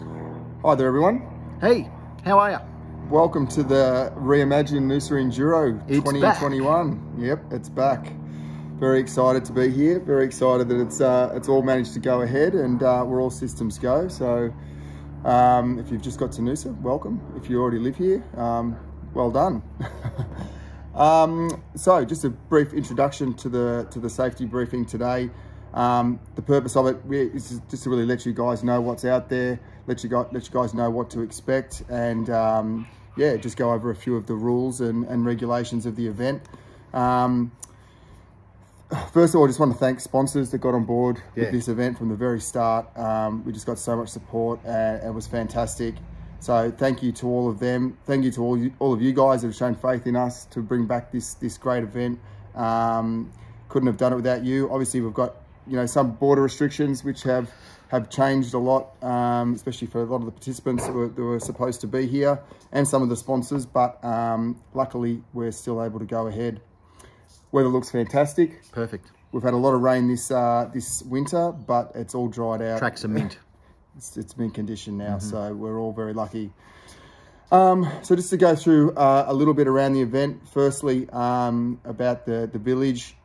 Hi there, everyone. Hey, how are you? Welcome to the Reimagine Noosa Enduro It's 2021. Yep, it's back. Very excited to be here. Very excited that it's uh, it's all managed to go ahead and uh, we're all systems go. So um, if you've just got to Noosa, welcome. If you already live here, um, well done. um, so just a brief introduction to the to the safety briefing today. Um, the purpose of it is just to really let you guys know what's out there, let you guys, let you guys know what to expect, and um, yeah, just go over a few of the rules and, and regulations of the event. Um, first of all, I just want to thank sponsors that got on board Yeah. with this event from the very start. Um, we just got so much support, and it was fantastic. So thank you to all of them. Thank you to all you, all of you guys that have shown faith in us to bring back this this great event. Um, couldn't have done it without you. Obviously, we've got you know some border restrictions which have have changed a lot, um, especially for a lot of the participants that were, that were supposed to be here and some of the sponsors. But um, luckily, we're still able to go ahead. Weather looks fantastic. Perfect. We've had a lot of rain this uh, this winter, but it's all dried out. Tracks are mint. It's, it's been conditioned now, so we're all very lucky. Um, so just to go through uh, a little bit around the event. Firstly, um, about the the village.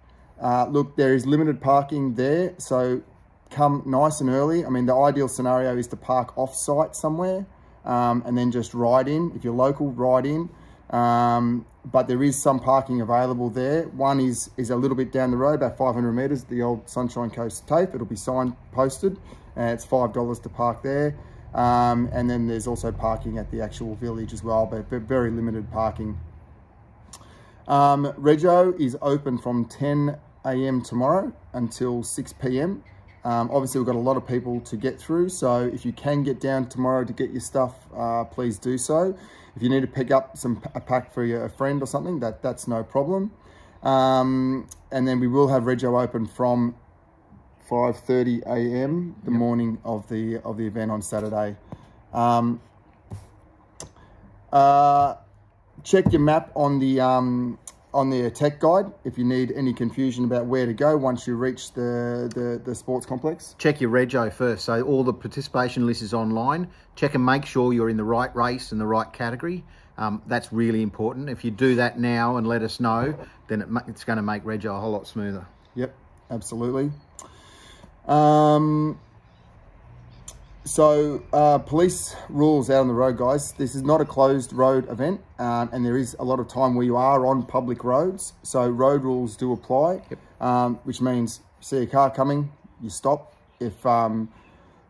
Uh, look, there is limited parking there, so come nice and early. I mean, the ideal scenario is to park off-site somewhere um, and then just ride in. If you're local, ride in. Um, but there is some parking available there. One is is a little bit down the road, about 500 metres, the old Sunshine Coast TAFE. It'll be sign posted. And it's $5 to park there. Um, and then there's also parking at the actual village as well, but, but very limited parking. Um, Rego is open from 10 a.m. tomorrow until 6 p.m. Um, obviously, we've got a lot of people to get through, so if you can get down tomorrow to get your stuff, uh, please do so. If you need to pick up some a pack for your, a friend or something, that that's no problem. Um, and then we will have Rego open from 5:30 a.m. the morning of the of the event on Saturday. Um, uh, check your map on the um, on the tech guide if you need any confusion about where to go once you reach the the, the sports complex. Check your rego first. So all the participation list is online. Check and make sure you're in the right race and the right category. Um, that's really important. If you do that now and let us know, then it, it's going to make rego a whole lot smoother. Yep, absolutely. Um, so, uh, police rules out on the road, guys. This is not a closed road event, um, and there is a lot of time where you are on public roads. So, road rules do apply, Yep. um, which means see a car coming, you stop. If um,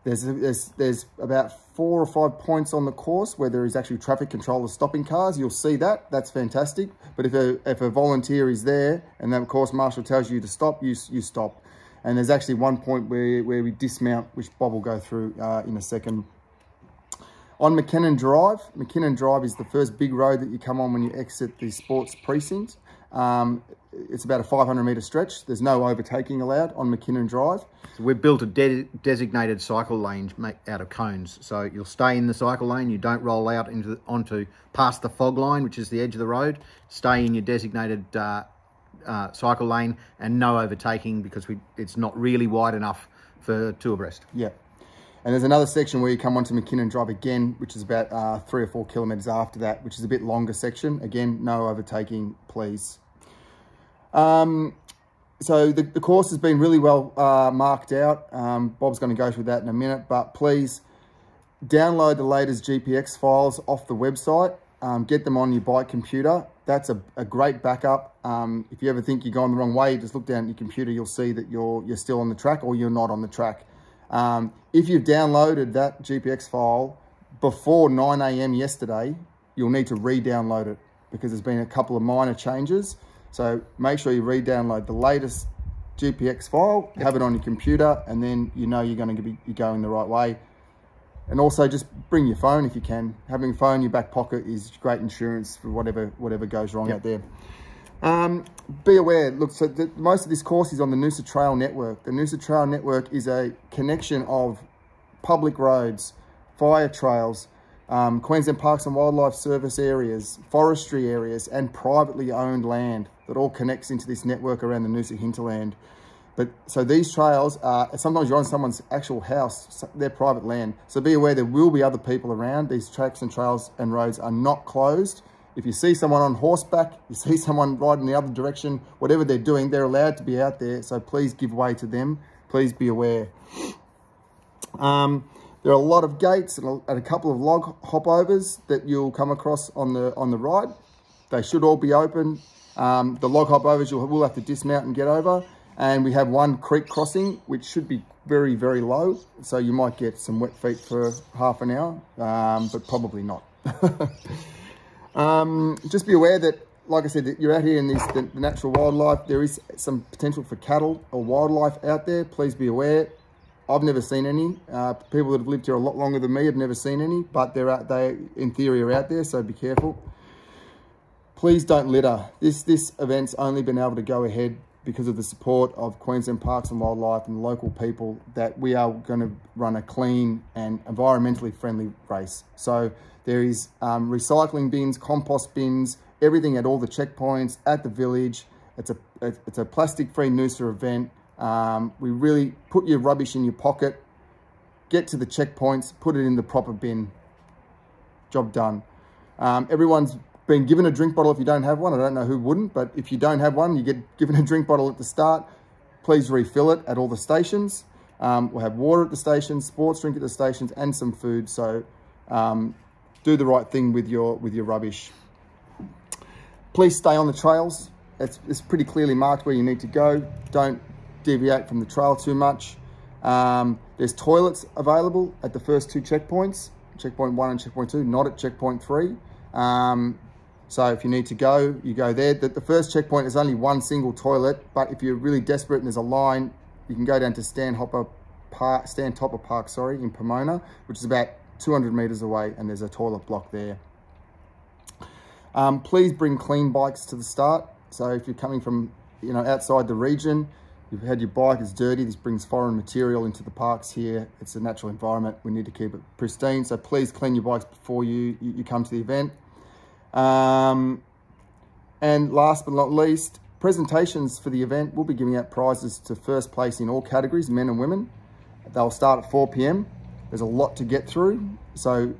there's, there's there's about four or five points on the course where there is actually traffic controllers stopping cars. You'll see that. That's fantastic. But if a if a volunteer is there and the course marshal tells you to stop, you you stop. And there's actually one point where where we dismount, which Bob will go through uh, in a second. On McKinnon Drive, McKinnon Drive is the first big road that you come on when you exit the sports precinct. Um, it's about a 500 metre stretch. There's no overtaking allowed on McKinnon Drive. So we've built a de- designated cycle lane out of cones. So you'll stay in the cycle lane. You don't roll out into the, onto past the fog line, which is the edge of the road. Stay in your designated uh, uh, cycle lane and no overtaking because we it's not really wide enough for two abreast. Yeah. And there's another section where you come onto McKinnon Drive again, which is about uh, three or four kilometres after that, which is a bit longer section. Again, no overtaking, please. Um, so the, the course has been really well uh, marked out. Um, Bob's going to go through that in a minute, but please download the latest GPX files off the website. Um, get them on your bike computer. That's a, a great backup. Um, if you ever think you're going the wrong way, just look down at your computer. You'll see that you're you're still on the track or you're not on the track. Um, if you've downloaded that GPX file before 9 a.m. yesterday, you'll need to re-download it because there's been a couple of minor changes. So make sure you re-download the latest GPX file, have it on your computer, and then you know you're going to be you're going the right way. And also just bring your phone if you can. Having a phone in your back pocket is great insurance for whatever whatever goes wrong Yep. out there. Um, be aware, look, so the, most of this course is on the Noosa Trail Network. The Noosa Trail Network is a connection of public roads, fire trails, um, Queensland Parks and Wildlife Service areas, forestry areas, and privately owned land that all connects into this network around the Noosa hinterland. But so these trails are, sometimes you're on someone's actual house, their private land. So be aware there will be other people around. These tracks and trails and roads are not closed. If you see someone on horseback, you see someone riding the other direction, whatever they're doing, they're allowed to be out there. So please give way to them. Please be aware. Um, there are a lot of gates and a, and a couple of log hopovers that you'll come across on the on the ride. They should all be open. Um, the log hopovers you will have to dismount and get over. And we have one creek crossing, which should be very, very low. So you might get some wet feet for half an hour, um, but probably not. um, just be aware that, like I said, you're out here in this, the, the natural wildlife. There is some potential for cattle or wildlife out there. Please be aware. I've never seen any. Uh, people that have lived here a lot longer than me have never seen any, but they're out, they, in theory, are out there, so be careful. Please don't litter. This, this event's only been able to go ahead because of the support of Queensland Parks and Wildlife and local people that we are going to run a clean and environmentally friendly race. So there is um, recycling bins, compost bins, everything at all the checkpoints, at the village. It's a, it's a plastic-free Noosa event. Um, we really put your rubbish in your pocket, get to the checkpoints, put it in the proper bin. Job done. Um, everyone's been given a drink bottle if you don't have one. I don't know who wouldn't, but if you don't have one, you get given a drink bottle at the start. Please refill it at all the stations. Um, we'll have water at the stations, sports drink at the stations, and some food. So um, do the right thing with your with your rubbish. Please stay on the trails. It's, it's pretty clearly marked where you need to go. Don't deviate from the trail too much. Um, there's toilets available at the first two checkpoints, checkpoint one and checkpoint two, not at checkpoint three. Um, so if you need to go, you go there. The, the first checkpoint is only one single toilet, but if you're really desperate and there's a line, you can go down to Stan Hopper Park, Stan Topper Park, sorry, in Pomona, which is about 200 meters away, and there's a toilet block there. Um, please bring clean bikes to the start. So if you're coming from, you know, outside the region, you've had your bike, it's dirty, this brings foreign material into the parks here. It's a natural environment. We need to keep it pristine. So please clean your bikes before you, you, you come to the event. Um, and last but not least, presentations for the event. We'll be giving out prizes to first place in all categories, men and women. They'll start at 4 p.m. There's a lot to get through. So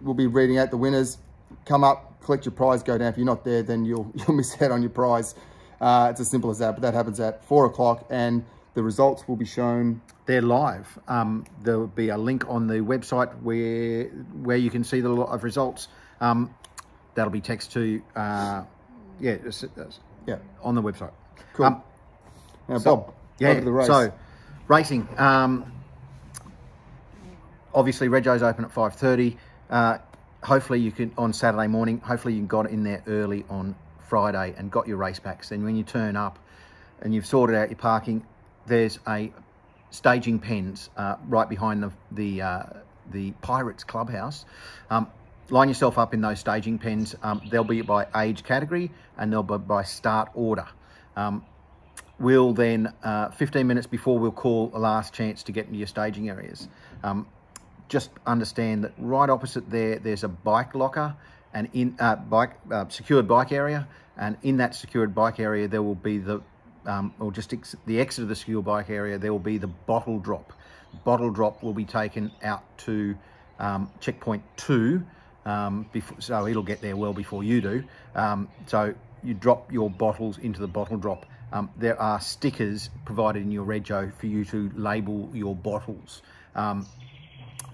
we'll be reading out the winners. Come up, collect your prize, go down. If you're not there, then you'll, you'll miss out on your prize. Uh, it's as simple as that, but that happens at four o'clock and the results will be shown. They're live. Um, there'll be a link on the website where where you can see the lot of results. Um, that'll be text to, uh, yeah, yeah, on the website. Cool. Um, now, so, Bob, yeah, the race. So, racing. Um, obviously, Rego's open at 5.30. Uh, hopefully you can, on Saturday morning, hopefully you got in there early on Friday and got your race packs. Then when you turn up and you've sorted out your parking, there's a staging pens uh, right behind the, the, uh, the Pirates clubhouse. Um, line yourself up in those staging pens. Um, they'll be by age category and they'll be by start order. Um, we'll then, uh, 15 minutes before we'll call a last chance to get into your staging areas. Um, just understand that right opposite there, there's a bike locker and in uh, bike uh, secured bike area. And in that secured bike area, there will be the, um, or just ex the exit of the secure bike area, there will be the bottle drop. Bottle drop will be taken out to um, checkpoint two, um, before, so it'll get there well before you do. Um, so you drop your bottles into the bottle drop. Um, there are stickers provided in your Rego for you to label your bottles. Um,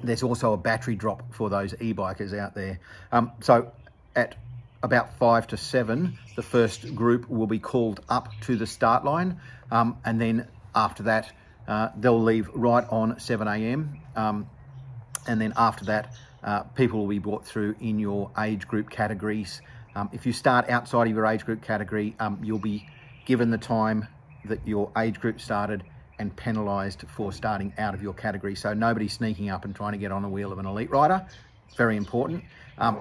there's also a battery drop for those e-bikers out there. Um, so at about five to seven, the first group will be called up to the start line. Um, and then after that, uh, they'll leave right on 7 a.m. and then after that, uh, people will be brought through in your age group categories. Um, if you start outside of your age group category, um, you'll be given the time that your age group started and penalised for starting out of your category. So nobody sneaking up and trying to get on the wheel of an elite rider. Very important. Um,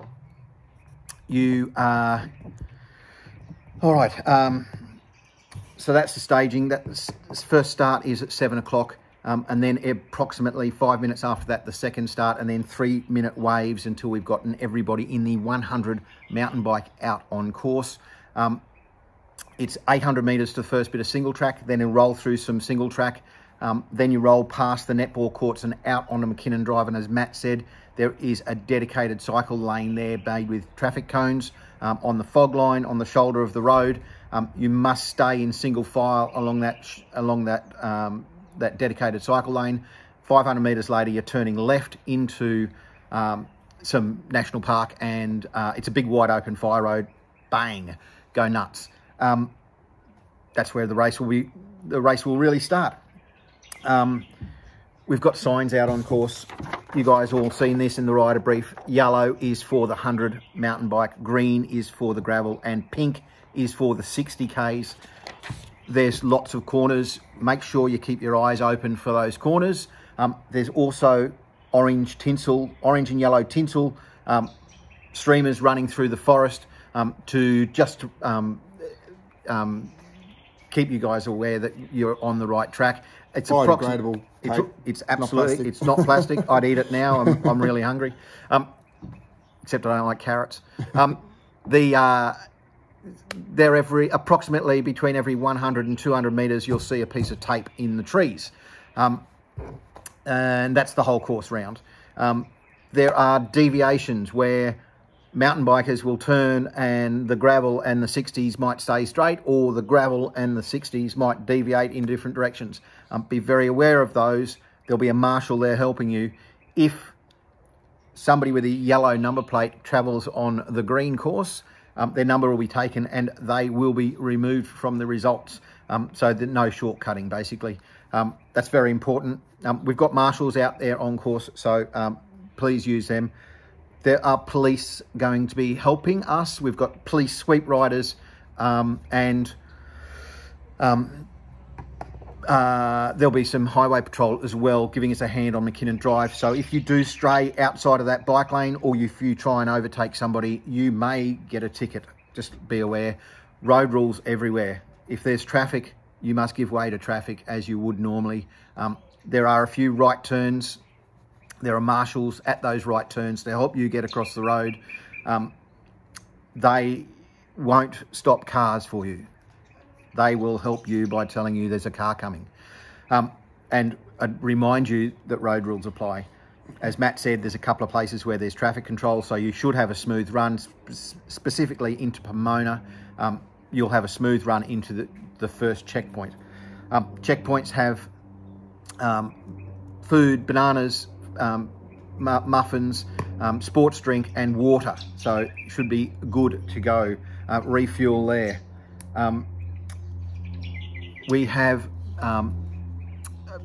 you are, all right. Um, so that's the staging. That first start is at seven o'clock. Um, and then approximately five minutes after that, the second start, and then three minute waves until we've gotten everybody in the 100 mountain bike out on course. Um, it's 800 metres to the first bit of single track, then you roll through some single track, um, then you roll past the netball courts and out onto McKinnon Drive. And as Matt said, there is a dedicated cycle lane there made with traffic cones um, on the fog line on the shoulder of the road. Um, you must stay in single file along that along that um, that dedicated cycle lane. 500 metres later, you're turning left into um, some national park, and uh, it's a big wide open fire road. Bang, go nuts. Um, that's where the race will be. The race will really start. Um, we've got signs out on course. You guys all seen this in the rider brief. Yellow is for the 100 mountain bike, green is for the gravel, and pink is for the 60Ks. There's lots of corners. Make sure you keep your eyes open for those corners. Um, there's also orange tinsel, orange and yellow tinsel um, streamers running through the forest um, to just um, um, keep you guys aware that you're on the right track. It's biodegradable. It's, it's, absolutely. Not it's not plastic. I'd eat it now. I'm, I'm really hungry. Um, except I don't like carrots. Um, the uh, they're every approximately between every 100 and 200 meters. You'll see a piece of tape in the trees, um, and that's the whole course round. Um, there are deviations where mountain bikers will turn and the gravel and the 60s might stay straight or the gravel and the 60s might deviate in different directions. Um, be very aware of those. There'll be a marshal there helping you. If somebody with a yellow number plate travels on the green course, um, their number will be taken and they will be removed from the results. Um, so that no shortcutting, basically. Um, that's very important. Um, we've got marshals out there on course, so um, please use them. There are police going to be helping us. We've got police sweep riders um, and uh, there'll be some highway patrol as well giving us a hand on McKinnon Drive. So if you do stray outside of that bike lane or if you try and overtake somebody, you may get a ticket. Just be aware. Road rules everywhere. If there's traffic, you must give way to traffic as you would normally. Um, there are a few right turns there are marshals at those right turns to help you get across the road. Um, they won't stop cars for you. They will help you by telling you there's a car coming. Um, and I remind you that road rules apply. As Matt said, there's a couple of places where there's traffic control, so you should have a smooth run, specifically into Pomona. Um, you'll have a smooth run into the, the first checkpoint. Um, checkpoints have um, food, bananas, um, muffins, um, sports drink and water. So should be good to go. Uh, refuel there. Um, we have um,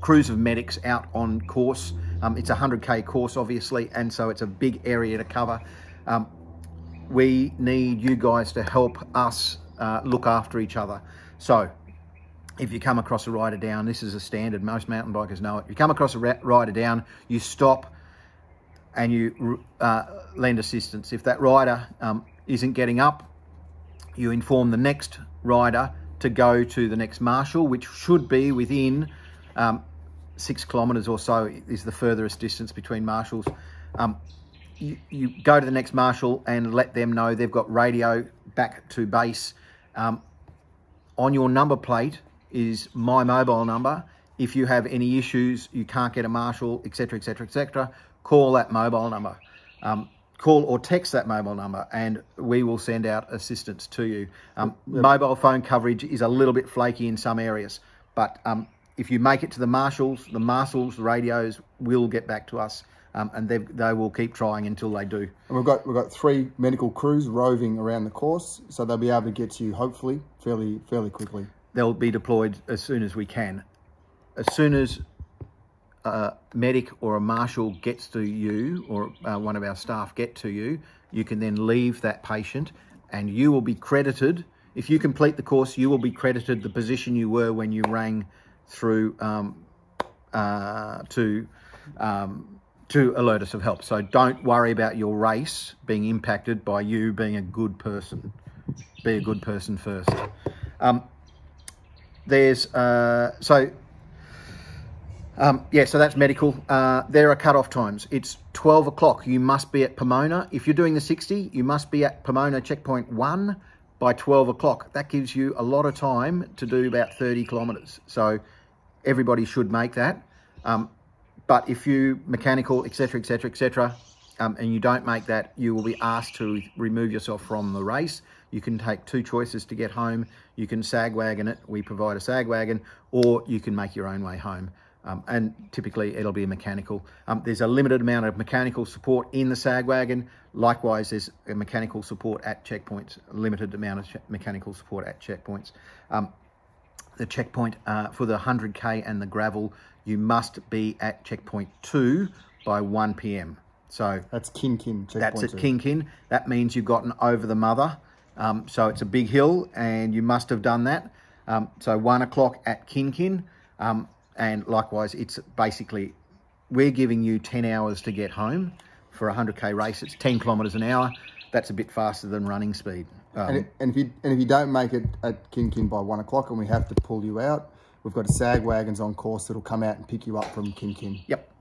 crews of medics out on course. Um, it's a 100k course, obviously, and so it's a big area to cover. Um, we need you guys to help us uh, look after each other. So if you come across a rider down, this is a standard, most mountain bikers know it. If you come across a rider down, you stop and you uh, lend assistance. If that rider um, isn't getting up, you inform the next rider to go to the next marshal, which should be within um, six kilometres or so is the furthest distance between marshals. Um, you, you, go to the next marshal and let them know they've got radio back to base. Um, on your number plate, is my mobile number. If you have any issues, you can't get a marshal, etc., etc., etc., call that mobile number. Um, call or text that mobile number and we will send out assistance to you. Um, yep. Mobile phone coverage is a little bit flaky in some areas, but um, if you make it to the marshals, the marshals, the radios will get back to us um, and they they will keep trying until they do. And we've got we've got three medical crews roving around the course, so they'll be able to get to you hopefully fairly fairly quickly they'll be deployed as soon as we can. As soon as a medic or a marshal gets to you or uh, one of our staff get to you, you can then leave that patient and you will be credited. If you complete the course, you will be credited the position you were when you rang through um, uh, to um, to alert us of help. So don't worry about your race being impacted by you being a good person. Be a good person first. Um, there's, uh, so, um, yeah, so that's medical. Uh, there are cut-off times. It's 12 o'clock. You must be at Pomona. If you're doing the 60, you must be at Pomona checkpoint 1 by 12 o'clock. That gives you a lot of time to do about 30 kilometres. So everybody should make that. Um, but if you mechanical, etc., etc., etc., and you don't make that, you will be asked to remove yourself from the race. You can take two choices to get home. You can sag wagon it. We provide a sag wagon, or you can make your own way home. Um, and typically it'll be a mechanical. Um, there's a limited amount of mechanical support in the sag wagon. Likewise, there's a mechanical support at checkpoints, limited amount of mechanical support at checkpoints. Um, the checkpoint uh, for the 100k and the gravel, you must be at checkpoint two by 1 p.m. So that's Kin Kin. That's at Kin Kin. That means you've gotten over the mother. Um, so it's a big hill, and you must have done that. Um, so one o'clock at Kin Kin. Um, and likewise, it's basically, we're giving you 10 hours to get home for a 100k race. It's 10 kilometres an hour. That's a bit faster than running speed. Um, and, and, if you and if you don't make it at Kin Kin by one o'clock and we have to pull you out, we've got a sag wagons on course that'll come out and pick you up from Kin Kin. Yep,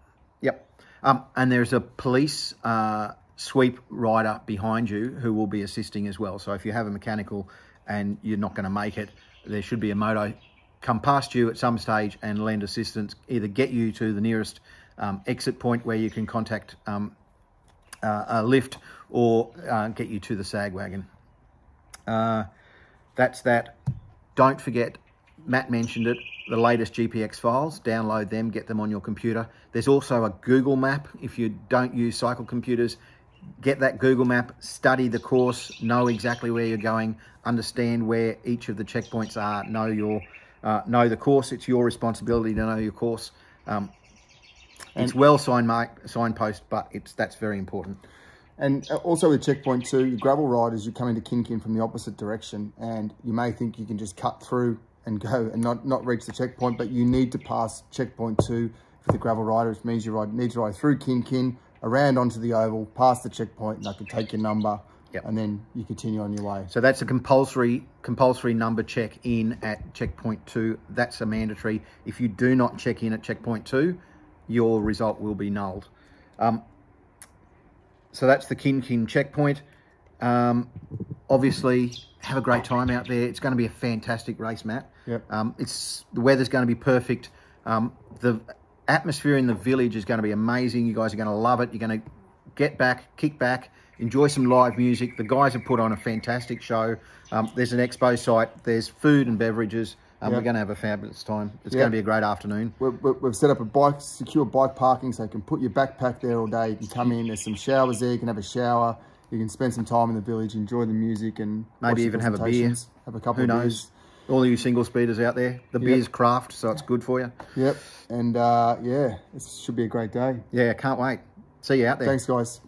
yep. Um, and there's a police uh, sweep rider behind you who will be assisting as well. So if you have a mechanical and you're not going to make it, there should be a moto come past you at some stage and lend assistance, either get you to the nearest um, exit point where you can contact um, uh, a lift or uh, get you to the sag wagon. Uh, that's that. Don't forget, Matt mentioned it, the latest GPX files, download them, get them on your computer. There's also a Google map. If you don't use cycle computers, get that Google map, study the course, know exactly where you're going, understand where each of the checkpoints are, know your uh, know the course. It's your responsibility to know your course. Um, it's well sign mark, signpost, but it's that's very important. And uh, also with checkpoint two, your gravel riders, you come into Kin Kin from the opposite direction and you may think you can just cut through and go and not, not reach the checkpoint, but you need to pass checkpoint two for the gravel rider, which means you ride, need to ride through Kin Kin, around onto the oval, past the checkpoint, and they can take your number, Yep. And then you continue on your way. So that's a compulsory compulsory number check in at checkpoint two. That's a mandatory. If you do not check in at checkpoint two, your result will be nulled. Um, so that's the Kin Kin checkpoint. Um, obviously, have a great time out there. It's going to be a fantastic race, Matt. Yep. Um, it's the weather's going to be perfect. Um, the atmosphere in the village is going to be amazing. You guys are going to love it. You're going to get back, kick back, enjoy some live music. The guys have put on a fantastic show. Um, there's an expo site. There's food and beverages. Um, yep. We're going to have a fabulous time. It's yep. going to be a great afternoon. we have set up a bike, secure bike parking, so you can put your backpack there all day. You can come in. There's some showers there. You can have a shower. You can spend some time in the village, enjoy the music, and maybe even have a beer. Have a couple. Who knows? Beers. All you single speeders out there, the yep. beer's craft, so it's good for you. Yep. And uh, yeah, it should be a great day. Yeah, I can't wait. See you out there. Thanks, guys.